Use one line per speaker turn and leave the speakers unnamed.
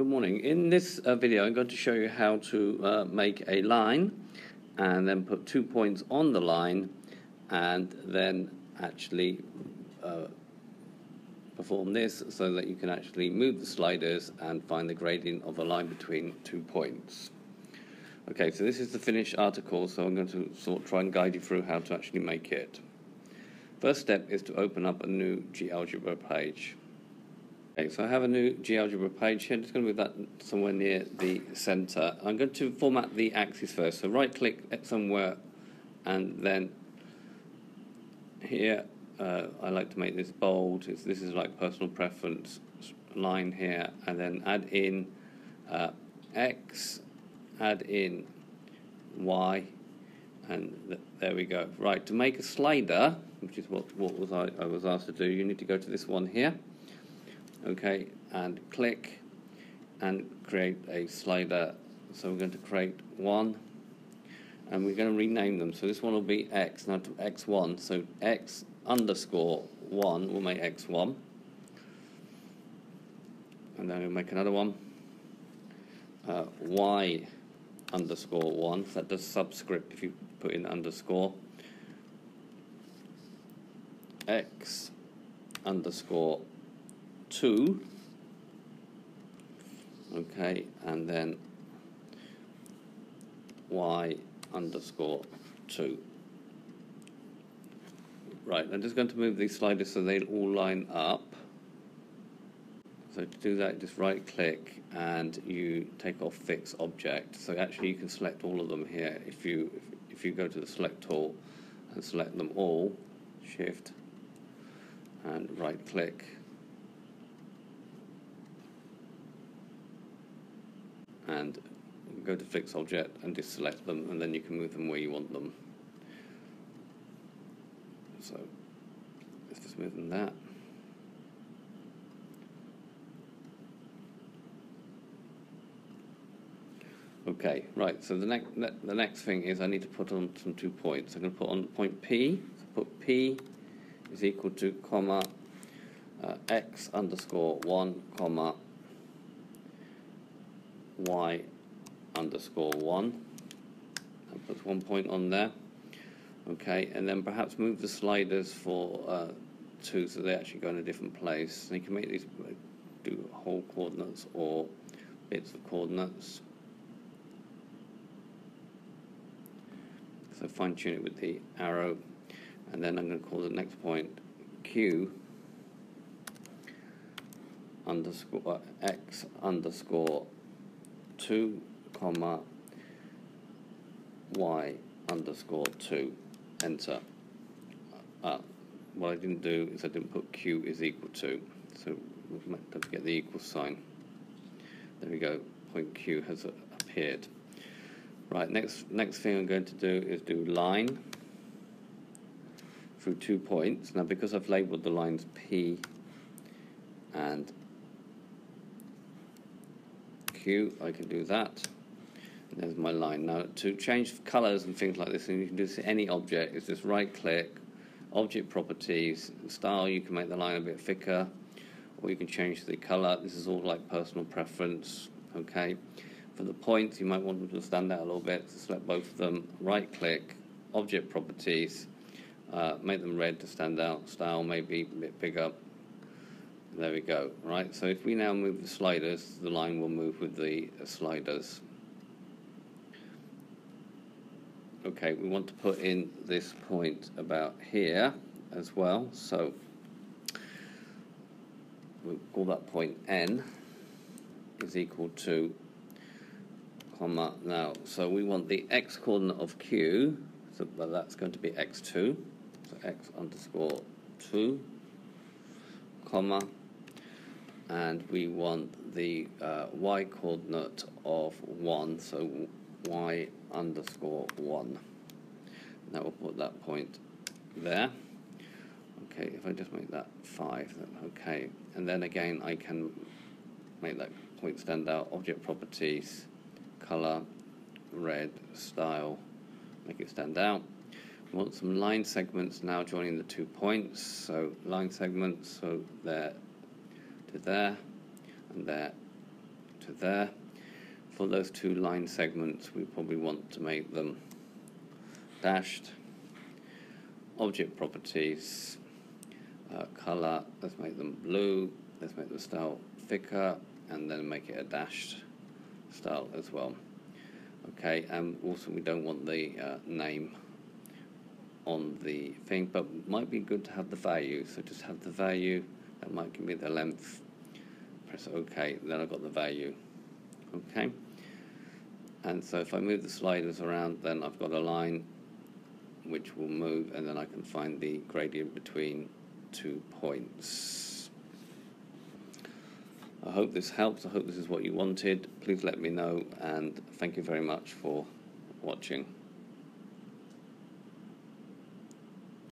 Good morning. In this uh, video, I'm going to show you how to uh, make a line and then put two points on the line and then actually uh, perform this so that you can actually move the sliders and find the gradient of a line between two points. Okay, so this is the finished article, so I'm going to sort try and guide you through how to actually make it. First step is to open up a new GeoGebra page. Okay, so I have a new GeoGebra page here. Just going to move that somewhere near the center. I'm going to format the axis first. So right click somewhere and then here uh, I like to make this bold. It's, this is like personal preference line here and then add in uh, X, add in Y and th there we go. Right, to make a slider, which is what, what was I, I was asked to do, you need to go to this one here okay and click and create a slider. So we're going to create one and we're going to rename them. So this one will be x. Now to x1 so x underscore 1 will make x1 and then we'll make another one. Uh, y underscore 1 so that does subscript if you put in underscore. X underscore 2 okay and then y underscore 2 right I'm just going to move these sliders so they all line up. So to do that just right click and you take off fix object. So actually you can select all of them here. If you if, you go to the select tool and select them all shift and right click and go to fix object and just select them and then you can move them where you want them. So let's just move them that. Okay, right, so the next the next thing is I need to put on some two points. I'm going to put on point P, so put P is equal to comma uh, x underscore 1 comma y underscore 1 and put one point on there. Okay and then perhaps move the sliders for uh, two so they actually go in a different place. And you can make these do whole coordinates or bits of coordinates. So fine tune it with the arrow. And then I'm going to call the next point Q underscore uh, X underscore 2 comma y underscore 2 enter. Uh, what I didn't do is I didn't put q is equal to so don't get the equal sign. There we go. Point q has appeared. Right next next thing I'm going to do is do line through two points. Now because I've labeled the lines P and Q, I can do that. There's my line. Now, to change colors and things like this, and you can do this any object, is just right click, object properties, style, you can make the line a bit thicker, or you can change the color. This is all like personal preference, okay? For the points, you might want them to stand out a little bit, so select both of them, right click, object properties, uh, make them red to stand out, style maybe a bit bigger, there we go. Right, so if we now move the sliders, the line will move with the sliders. Okay, we want to put in this point about here as well. So we'll call that point n is equal to comma now. So we want the x coordinate of q, so well, that's going to be x2, so x underscore 2, comma and we want the uh, y coordinate of 1, so y underscore 1. Now we'll put that point there. Okay, if I just make that 5, okay. And then again, I can make that point stand out, object properties, color, red, style, make it stand out. We want some line segments now joining the two points. So line segments, so they're to there and there to there. For those two line segments, we probably want to make them dashed. Object properties, uh, color, let's make them blue, let's make the style thicker, and then make it a dashed style as well. Okay, and also we don't want the uh, name on the thing, but might be good to have the value. So just have the value, that might give me the length. Press OK, then I've got the value. Okay, and so if I move the sliders around, then I've got a line which will move, and then I can find the gradient between two points. I hope this helps. I hope this is what you wanted. Please let me know, and thank you very much for watching.